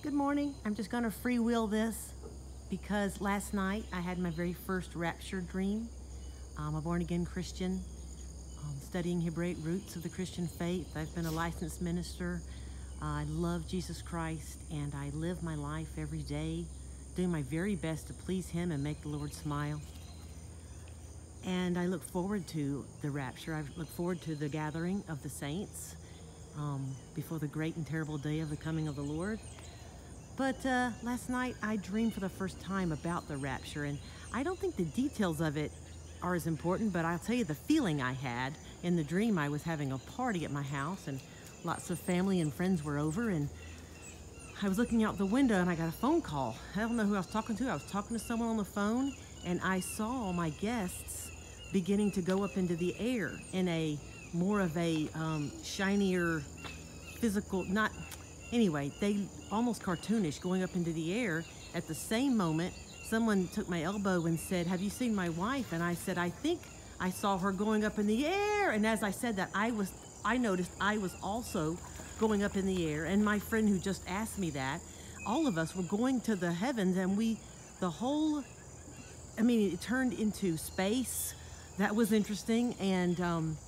Good morning. I'm just going to freewheel this because last night I had my very first rapture dream. I'm a born again Christian, um, studying Hebraic roots of the Christian faith. I've been a licensed minister. I love Jesus Christ and I live my life every day doing my very best to please Him and make the Lord smile. And I look forward to the rapture. I look forward to the gathering of the saints um, before the great and terrible day of the coming of the Lord. But uh, last night I dreamed for the first time about the rapture, and I don't think the details of it are as important, but I'll tell you the feeling I had in the dream. I was having a party at my house, and lots of family and friends were over, and I was looking out the window and I got a phone call. I don't know who I was talking to. I was talking to someone on the phone, and I saw my guests beginning to go up into the air in a more of a um, shinier physical, not Anyway, they almost cartoonish going up into the air. At the same moment, someone took my elbow and said, Have you seen my wife? And I said, I think I saw her going up in the air. And as I said that, I was I noticed I was also going up in the air. And my friend who just asked me that, all of us were going to the heavens and we the whole I mean it turned into space. That was interesting. And um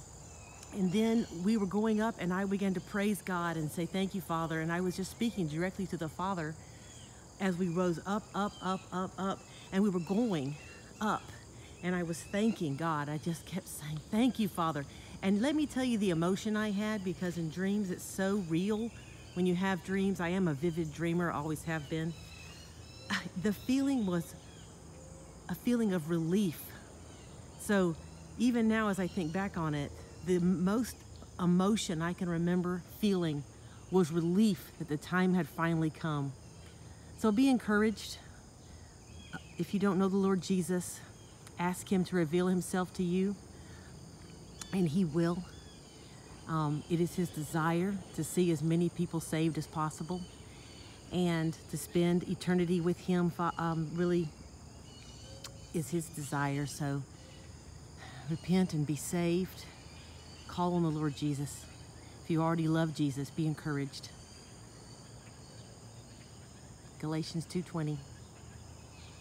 and then we were going up, and I began to praise God and say, Thank you, Father. And I was just speaking directly to the Father as we rose up, up, up, up, up. And we were going up. And I was thanking God. I just kept saying, Thank you, Father. And let me tell you the emotion I had because in dreams it's so real. When you have dreams, I am a vivid dreamer, always have been. The feeling was a feeling of relief. So even now, as I think back on it, the most emotion I can remember feeling was relief that the time had finally come. So be encouraged. If you don't know the Lord Jesus, ask Him to reveal Himself to you, and He will. Um, it is His desire to see as many people saved as possible and to spend eternity with Him, um, really is His desire. So repent and be saved. Call on the Lord Jesus. If you already love Jesus, be encouraged. Galatians 2:20